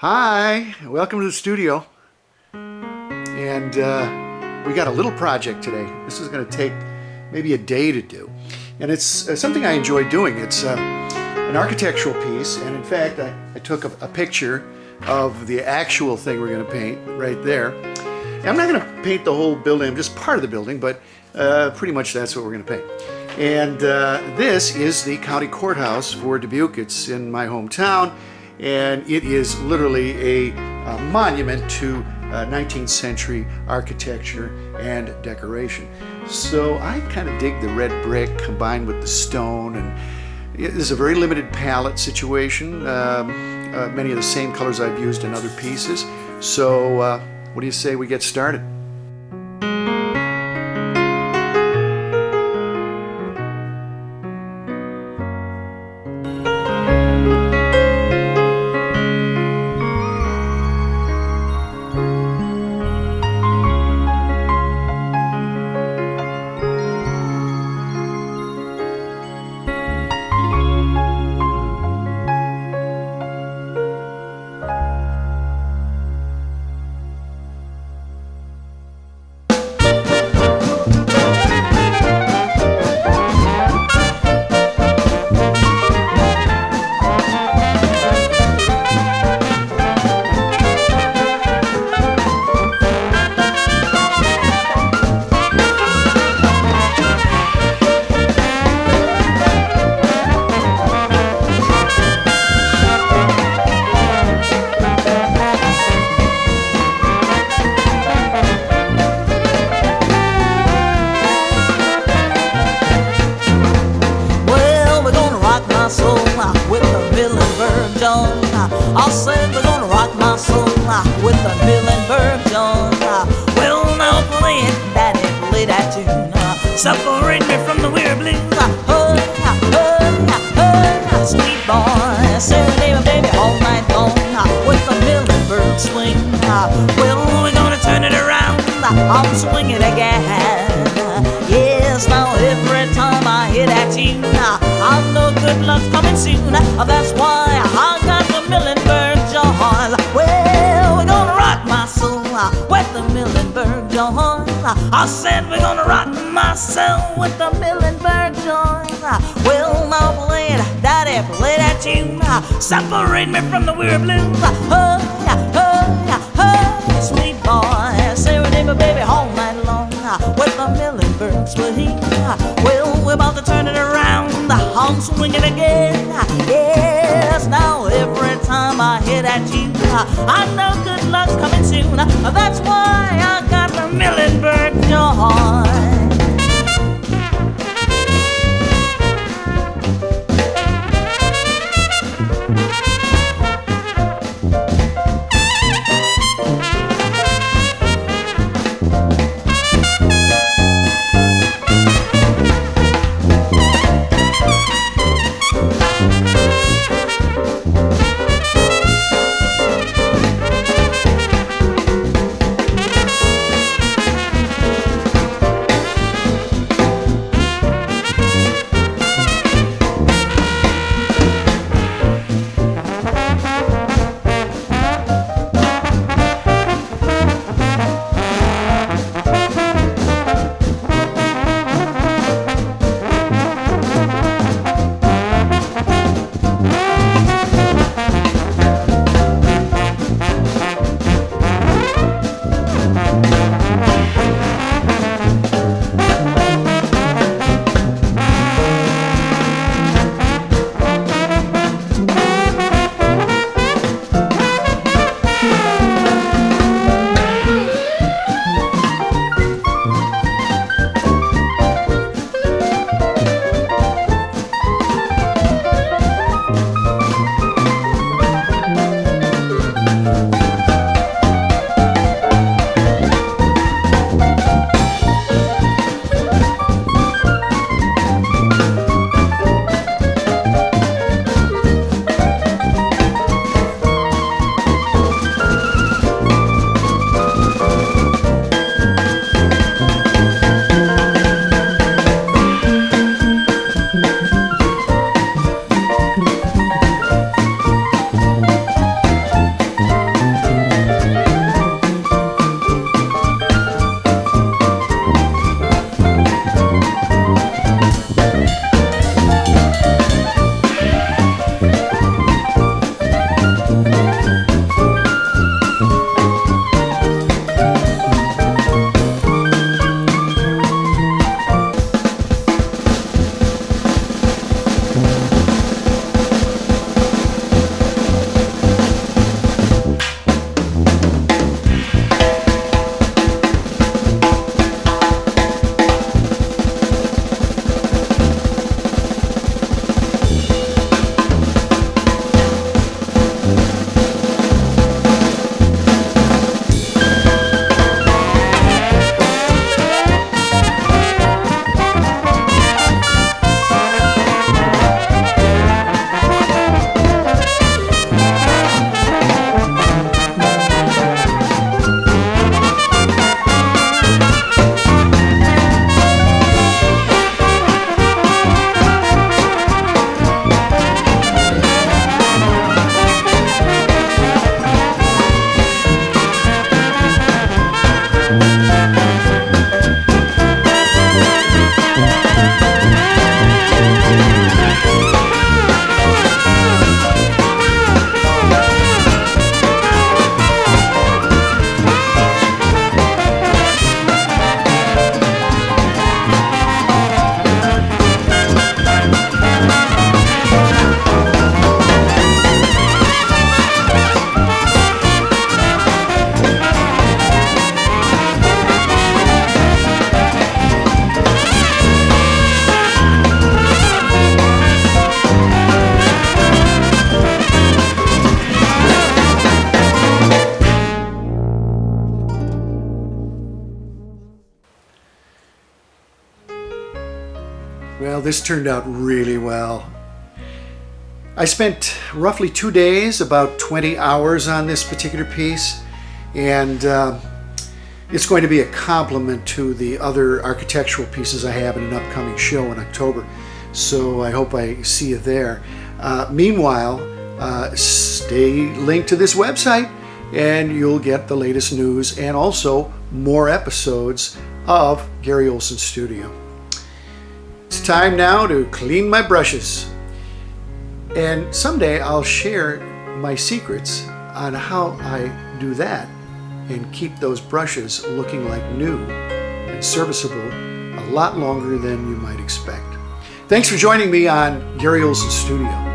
Hi, welcome to the studio. And uh, we got a little project today. This is going to take maybe a day to do. And it's uh, something I enjoy doing. It's uh, an architectural piece, and in fact, I, I took a, a, picture of the actual thing we're going to paint right there. And I'm not going to paint the whole building, I'm just part of the building, but uh, pretty much that's what we're going to paint. And uh, this is the county courthouse for Dubuque. It's in my hometown and it is literally a, a monument to uh, 19th century architecture and decoration. So I kind of dig the red brick combined with the stone, and it is a very limited palette situation. Um, uh, many of the same colors I've used in other pieces. So, uh, what do you say we get started? Separate me from the weird blues. Oh, oh, oh, sweet boy, serenade my baby all night long with the Milenberg swing. Well, we're gonna turn it around, I'll swing it again. Yes, now every time I hit that tune, I know good luck's coming soon. That's why Joys. I said we're gonna rock myself with the Milenberg joint. Well, now play it, daddy, play that tune. Separate me from the weird blues. Oh, yeah, oh, yeah, oh, sweet boy. Say we Serenade my baby all night long with the Milenberg swing. Well, we're about to turn it around. I'm swinging again. Yes, now every time I hear that tune, I know good luck's coming soon. That's why I got the this turned out really well. I spent roughly two days, about 20 hours on this particular piece, and uh, it's going to be a complement to the other architectural pieces I have in an upcoming show in October. So I hope I see you there. Uh, meanwhile, uh, stay linked to this website and you'll get the latest news and also more episodes of Gary Olsen Studio. It's time now to clean my brushes. And someday I'll share my secrets on how I do that and keep those brushes looking like new and serviceable a lot longer than you might expect. Thanks for joining me on Gary Olsen Studio.